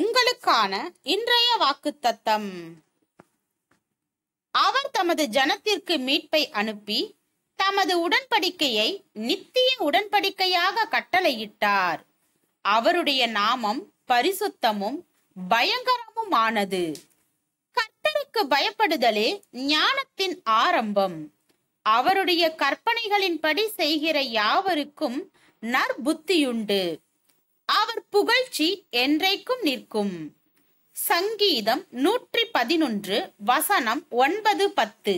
உங்களுக்கான இன்றைய வாக்குத்தத்தம். அவர் தமது ஜனத்திற்கு மீட்பை அனுப்பி தமது உடன்படிக்கையை நித்திய உடன்படிக்கையாக கட்டளையிட்டார். அவருடைய நாமம் பரிசுத்தமும் பயங்கரமுமானது. கர்த்தருக்கு பயப்படுதலே ஞானத்தின் ஆரம்பம். அவருடைய கற்பனைகளின்படி செய்கிற யாவருக்கும் நற்புத்தியுண்டு. அவர் புகழ்ச்சி என்றைக்கும் நிற்கும். சங்கீதம் நூற்றி பதினொன்று வசனம் ஒன்பது பத்து.